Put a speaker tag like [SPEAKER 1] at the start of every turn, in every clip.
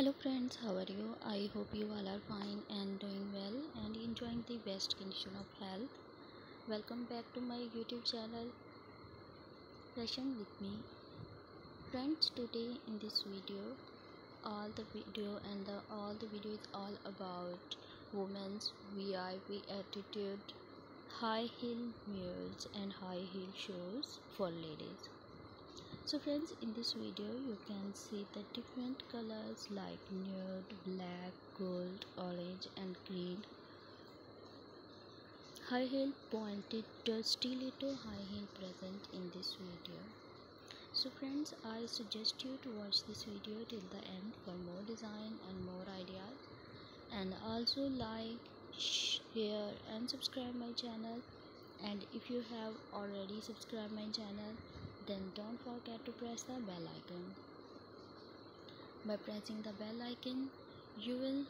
[SPEAKER 1] hello friends how are you? I hope you all are fine and doing well and enjoying the best condition of health. Welcome back to my youtube channel fashion with me. Friends today in this video all the video and the, all the video is all about women's vip attitude high heel mules and high heel shoes for ladies so friends in this video you can see the different colors like nude black gold orange and green. High heel pointed stiletto high heel present in this video. So friends i suggest you to watch this video till the end for more design and more ideas. And also like share and subscribe my channel. And if you have already subscribed my channel then don't forget to press the bell icon. By pressing the bell icon you will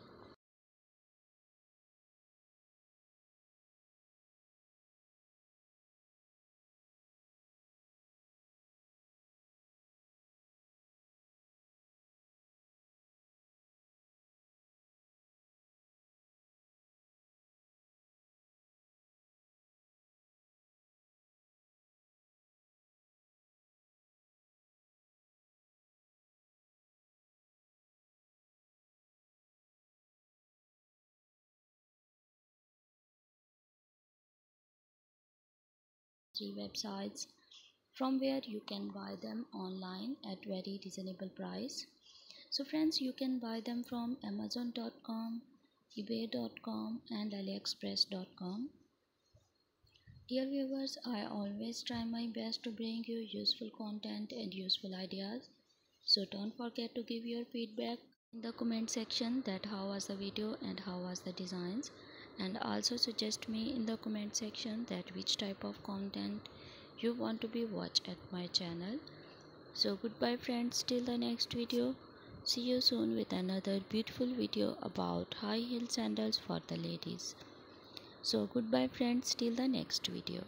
[SPEAKER 1] three websites. From where you can buy them online at very reasonable price. So friends you can buy them from amazon.com ebay.com and aliexpress.com dear viewers i always try my best to bring you useful content and useful ideas. So don't forget to give your feedback in the comment section that how was the video and how was the designs. And also suggest me in the comment section that which type of content you want to be watched at my channel. So goodbye friends. Till the next video. See you soon with another beautiful video about high heel sandals for the ladies. So goodbye friends. Till the next video